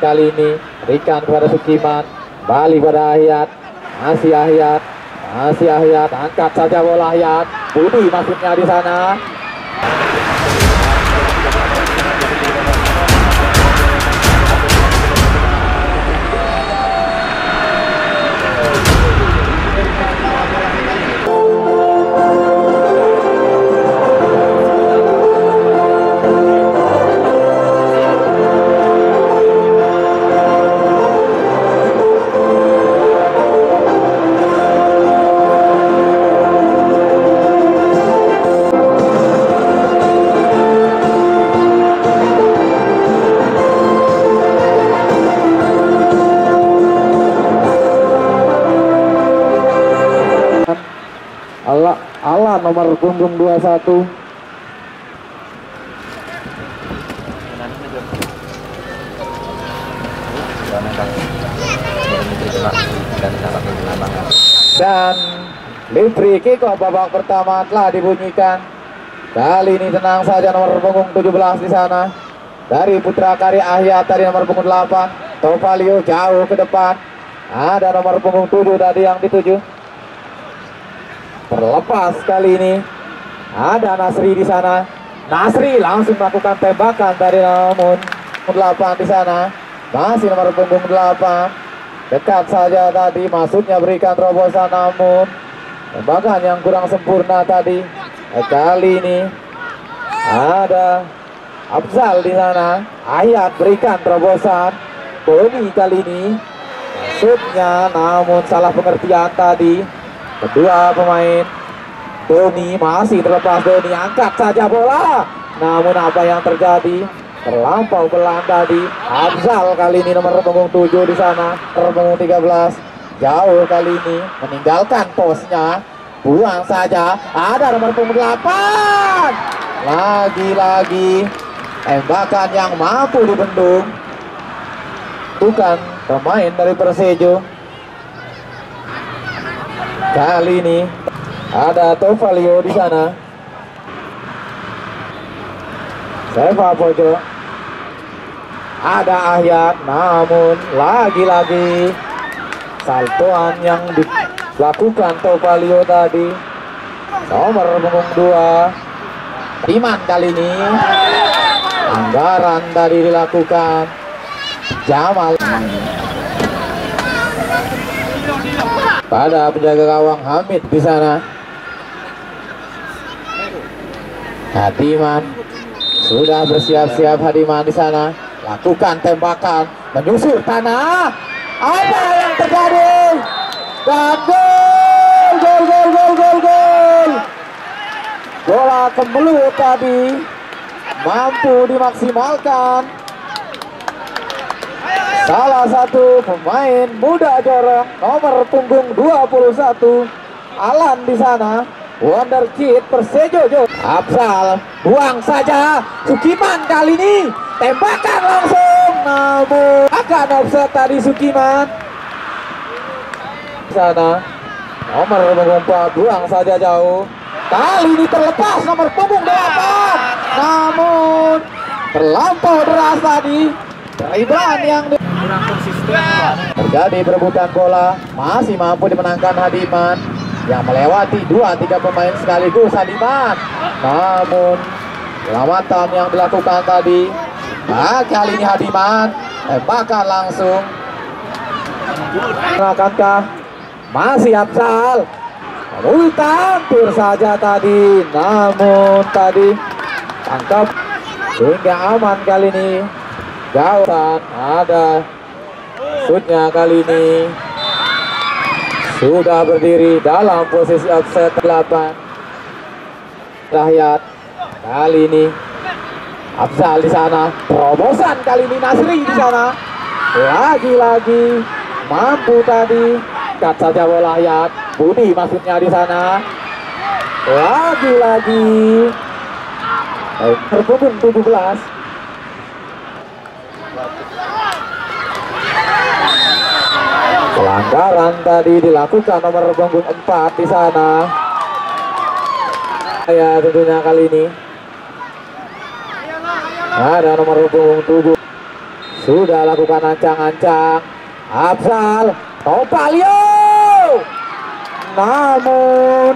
kali ini. Berikan kepada Sukiman. Bali pada Ahyat. Masih Ahyat. Masih Ahyat. Angkat saja bola Ahyat. Budi maksudnya di sana Nomor punggung 21 dan kick off babak pertama telah dibunyikan. Kali ini tenang saja nomor punggung 17 di sana. Dari Putra Karya Ahya tadi nomor punggung 8 Tovalio jauh ke depan. Ada nomor punggung 7 tadi yang dituju terlepas kali ini. Ada Nasri di sana. Nasri langsung melakukan tembakan dari namun 8 di sana. Masih nomor punggung 8 dekat saja tadi maksudnya berikan terobosan namun tembakan yang kurang sempurna tadi. Eh, kali ini ada Abzal di sana. Ayat berikan terobosan. Boni kali ini. Maksudnya namun salah pengertian tadi kedua pemain Doni masih terlepas. Doni angkat saja bola. Namun apa yang terjadi? Terlampau pelan tadi Abzal kali ini nomor punggung 7 di sana. Punggung 13 jauh kali ini meninggalkan posnya. Buang saja. Ada nomor punggung 8 lagi-lagi tembakan yang mampu dibendung. Bukan pemain dari Persejo kali ini ada Tovalio di sana. Seva pojok ada Ahyat namun lagi-lagi saltoan yang dilakukan Tovalio tadi. Nomor punggung 2 Iman kali ini. Anggaran tadi dilakukan. Jamal pada penjaga gawang Hamid di sana. Hadiman sudah bersiap-siap Hadiman di sana. Lakukan tembakan menyusur tanah. Apa yang terjadi? Dan gol, gol, gol, gol, gol, gol. Bola kemelut tadi mampu dimaksimalkan Salah satu pemain muda jorong nomor punggung 21 Alan di sana. Wonder Kid Persejo Jo. Absal buang saja. Sukiman kali ini tembakan langsung. Namun akan offset tadi Sukiman. Di sana nomor punggung 4 buang saja jauh. Kali ini terlepas nomor punggung 8 namun terlampau deras tadi. Iban yang kurang konsisten Terjadi perebutan bola, masih mampu dimenangkan Hadiman yang melewati dua tiga pemain sekaligus Hadiman. Namun selamatan yang dilakukan tadi, nah, kali ini Hadiman tembakan langsung. Akankah masih Absal? Multa hampir saja tadi, namun tadi tangkap sehingga aman kali ini. Jauhan ada. Shootnya kali ini. Sudah berdiri dalam posisi offset 8 Rahyat kali ini. Abzal di sana. Terobosan kali ini Nasri di sana. Lagi-lagi mampu tadi. Cut saja bola Hayat Budi maksudnya di sana. Lagi-lagi. Terpunggung 17 Pelanggaran tadi dilakukan nomor punggung 4 di sana. Ya tentunya kali ini. Ada nomor punggung 7. sudah lakukan ancang-ancang Absal Topalio namun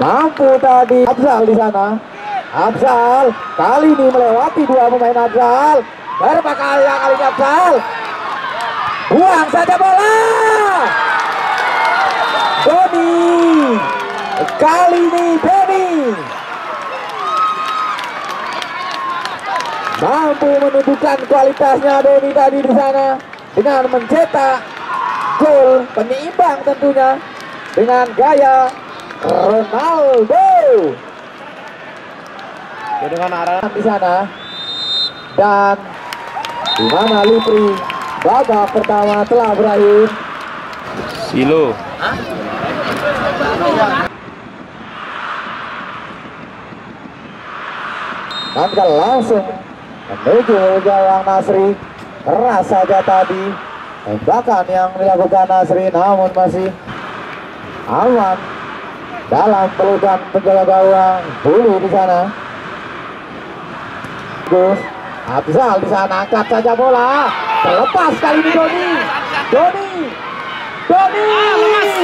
mampu tadi Absal di sana Absal kali ini melewati dua pemain Absal berapa kali ini buang saja bola. Doni. Kali ini Doni. Mampu menunjukkan kualitasnya Doni tadi di sana dengan mencetak gol penyeimbang tentunya dengan gaya Ronaldo dengan arah di sana. Dan di mana Lipri babak pertama telah berakhir. Silo. maka langsung menuju gawang Nasri. Keras saja tadi tembakan yang dilakukan Nasri namun masih aman dalam pelukan penjaga gawang dulu di sana Gus Abzal di sana angkat saja bola. Terlepas kali ini Doni. Doni. Doni.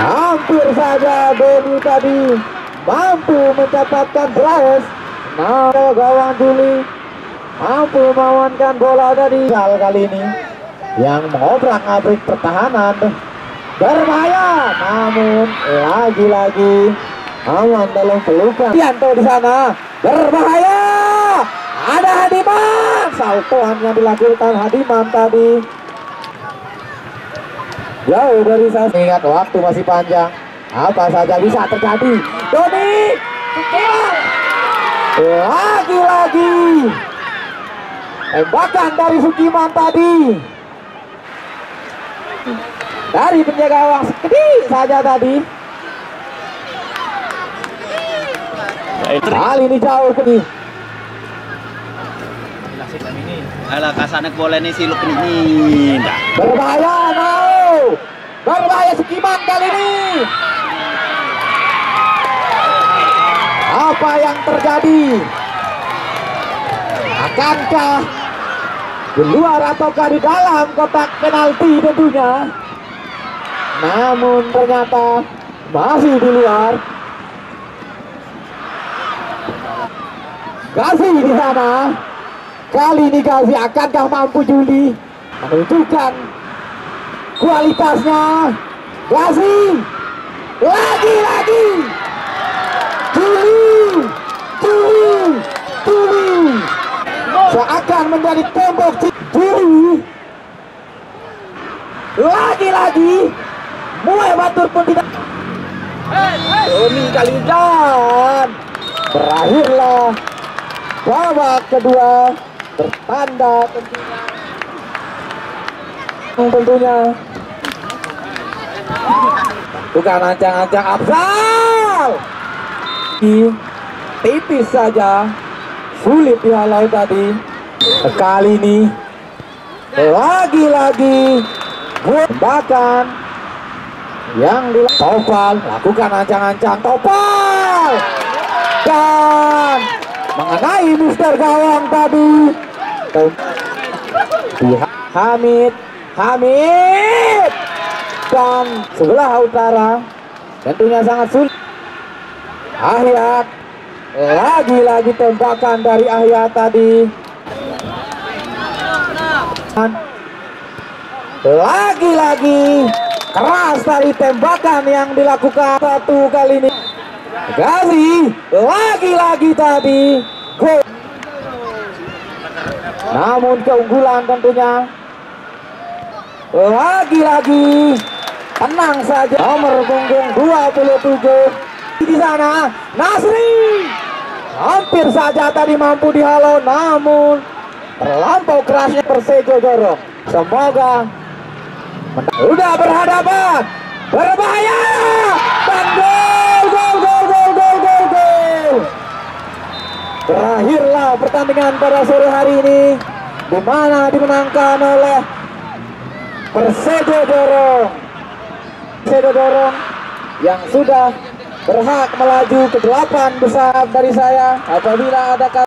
Hampir saja Doni tadi mampu mencatatkan brace nah gawang Juli. Mampu mengamankan bola tadi Abzal kali ini. Yang mengobrak abrik pertahanan. Berbahaya. Namun lagi-lagi aman dalam pelukan. Yanto di sana. Berbahaya ada Hadiman saltoan yang dilakukan Hadiman tadi. Jauh dari saya. Ingat waktu masih panjang. Apa saja bisa terjadi? Doni lagi-lagi. Tembakan dari Sukiman tadi. Dari penjaga sedikit saja tadi. Kali ini jauh ke Alah kasanek boleh nih siluk ini. Berbahaya mau berbahaya Sukiman kali ini. Apa yang terjadi? Akankah di luar ataukah di dalam kotak penalti tentunya? Namun ternyata masih di luar. Gazi di sana kali ini Gazi akankah mampu Juli? Menunjukkan kualitasnya. Gazi lagi-lagi Juli Juli Juli. Seakan menjadi tembok Juli. Lagi-lagi Muai Batur pun tidak. Doni kali dan berakhirlah babak kedua bertanda tentunya. Tentunya. Bukan ancang-ancang Absal! Tipis saja. Sulit dihalau tadi. Kali ini. Lagi-lagi. Tembakan. Yang di Topal. Lakukan ancang-ancang Topal! Dan mengenai Mister Gawang tadi Di- Hamid. Hamid! Dan sebelah utara. Tentunya sangat sulit. Ahyat lagi-lagi tembakan dari Ahyat tadi. Lagi-lagi keras dari tembakan yang dilakukan satu kali ini. Gazi lagi-lagi tadi. Gol namun keunggulan tentunya. Lagi-lagi tenang saja. Nomor punggung 27 di sana Nasri. Hampir saja tadi mampu dihalau namun terlampau kerasnya Persejo dorong semoga men- udah berhadapan. Berbahaya. Dan gol gol gol gol gol gol gol berakhirlah pertandingan pada sore hari ini di mana dimenangkan oleh Persejo dorong. Persejo dorong yang sudah berhak melaju ke delapan besar dari saya. Apabila ada